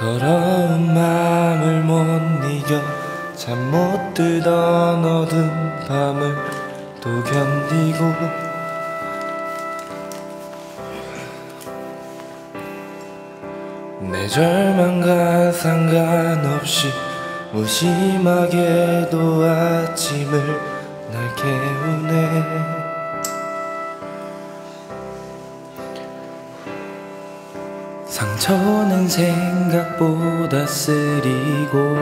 더러운 마음을 못 이겨 잠 못 들던 어두운 밤을 또 견디고 내 절망과 상관없이 무심하게도 아침을 날 깨우네 상처는 생각보다 쓰리고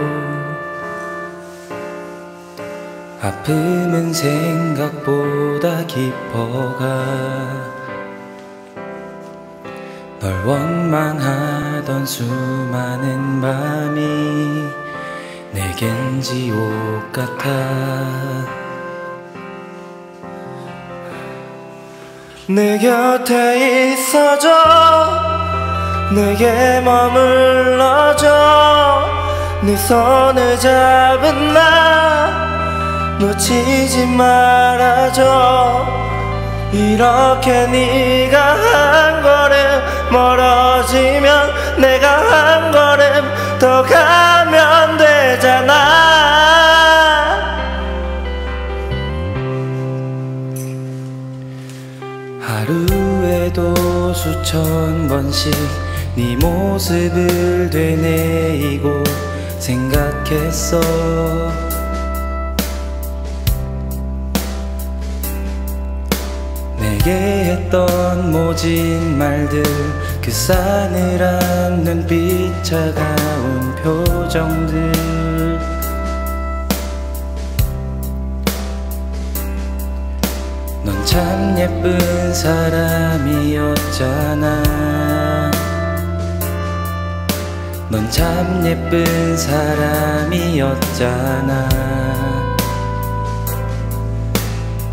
아픔은 생각보다 깊어가 널 원망하던 수많은 밤이 내겐 지옥 같아. 내 곁에 있어줘 내게 머물러줘. 네 손을 잡은 나 놓치지 말아줘. 이렇게 네가 한 걸음 멀어지면 내가 한 걸음 더 가면 되잖아. 하루에도 수천 번씩 네 모습을 되뇌이고 생각했어. 내게 했던 모진 말들 그 싸늘한 눈빛 차가운 표정들. 넌 참 예쁜 사람이었잖아 넌 참 예쁜 사람이었잖아.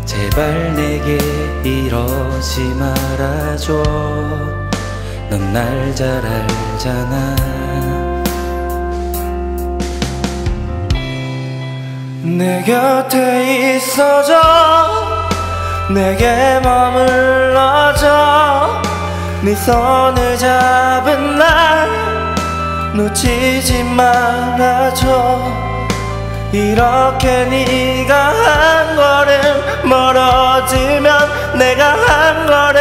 제발 내게 이러지 말아줘. 넌 날 잘 알잖아. 내 곁에 있어줘. 내게 머물러줘. 네 손을 잡은 날 놓치지 말아줘. 이렇게 네가 한 걸음 멀어지면 내가 한 걸음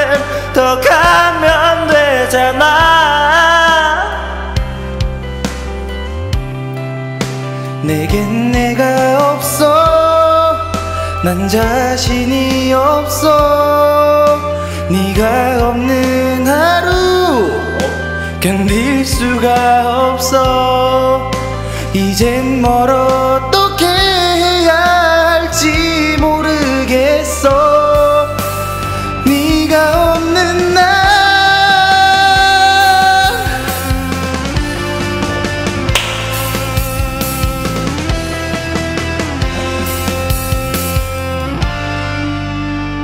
더 가면 되잖아. 내겐 내가 없어. 난 자신이 없어. 네가 견딜 수가 없어. 이젠 뭘 어떻게 해야 할지 모르겠어. 네가 없는 날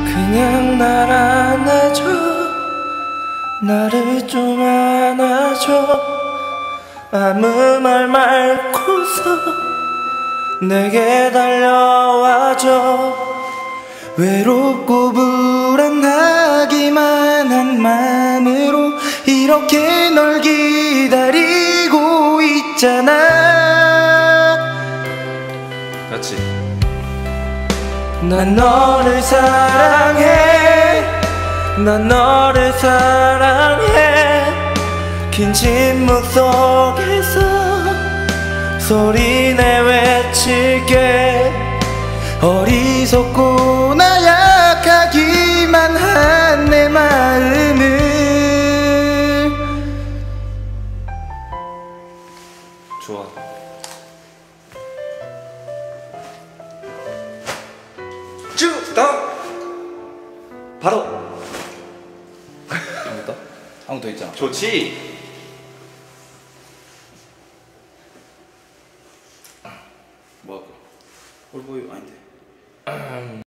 그냥 날 안아줘 나를 좀 안아줘. 아무 말 말고서 내게 달려와줘. 외롭고 불안하기만 한 마음으로 이렇게 널 기다리고 있잖아. 같이. 난 너를 사랑해. 난 너를 사랑해 긴 침묵 속에서 소리내 외칠게. 어리석고 나약하기만 한 내 마음을. 좋아. 쭉 다음 바로. 아무것도? 아무도 있잖아. 좋지 뭐 할까? 올보이 아닌데.